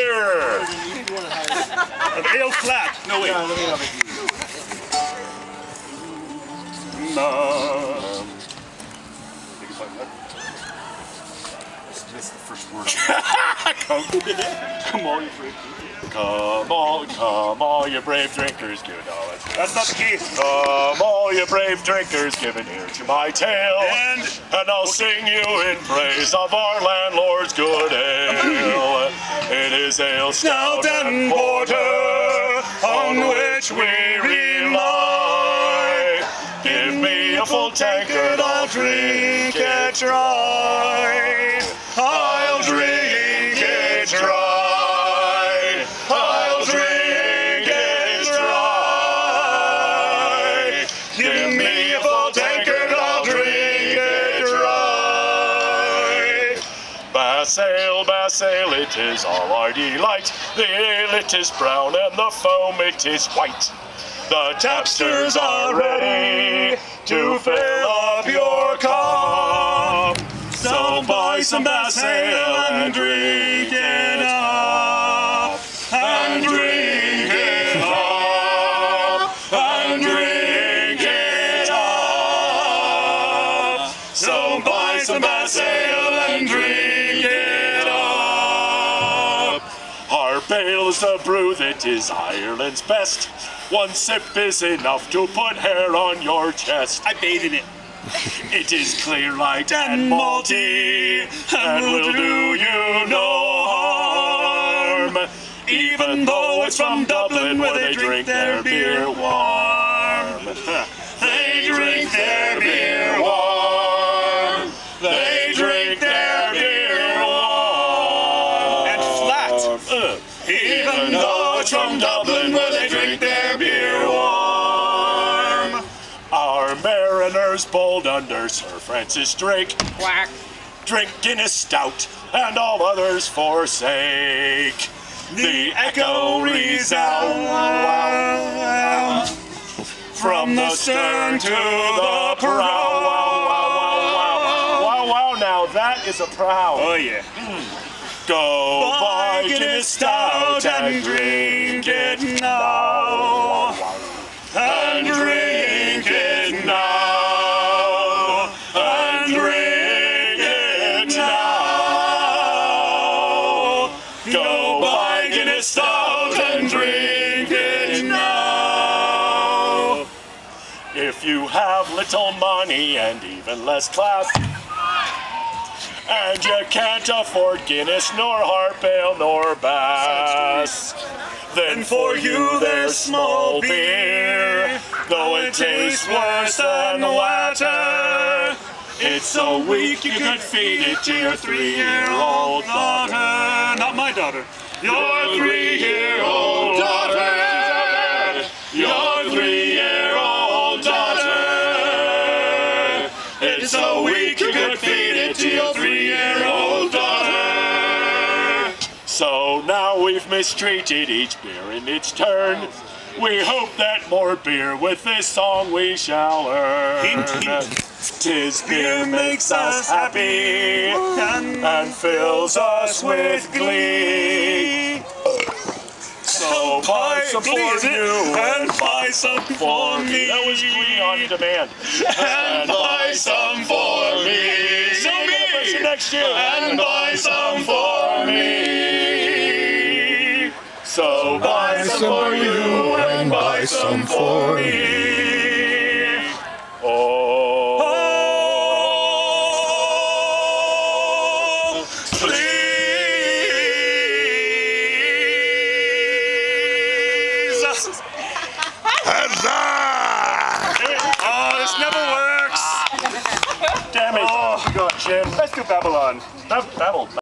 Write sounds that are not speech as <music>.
beer. An ale flat. No, wait. Um, That's the first word. Come, come on, you brave Come on, come all you brave drinkers, give it all. That's not the key. Come all you brave drinkers, give an ear to my tale. And And I'll sing you in praise of our landlord's good ale. It is ale stout and porter on which we rely. Give me a full tankard, I'll drink it dry. Ale, it is all our delight. The ale, it is brown, and the foam, it is white. The tapsters are ready to fill up your cup. So buy some bass ale and drink it up. And drink it up. And drink it up. So buy some bass ale and drink it Is the brew that is Ireland's best. One sip is enough to put hair on your chest. I bathe in it. <laughs> It is clear, light, and malty, and will do you no harm. Even though it's from Dublin, where they drink their beer warm. Even though it's from Dublin, where they drink their beer warm. Our mariners bold under Sir Francis Drake Quack. drink Guinness stout and all others forsake. The echo resound from the stern to the prow. Wow, wow, wow, wow, wow, wow, now that is a prow. Oh, yeah. Hmm. Go buy Guinness stout and drink it now. And drink it now. And drink it now. Go buy Guinness stout and drink it now. If you have little money and even less class, and you can't afford Guinness, nor Harp Ale, nor Bass. Then for you there's small beer, though it tastes worse than the latter. It's so weak you could feed it to your three-year-old daughter. Not my daughter. Your three-year-old daughter. Your three-year-old daughter. It's so weak you could feed it to your So now we've mistreated each beer in its turn. We hope that more beer with this song we shall earn. Hint, hint. Tis beer makes us happy and fills us with glee. So oh, buy some for you and buy some for me. That was Glee on demand. <laughs> And buy some for me. So me next year. And buy some for me. Some for you and buy some for me. Oh, please. Oh, this never works. Damn it. Oh, Go on, Jim. Let's do Babylon. Babble.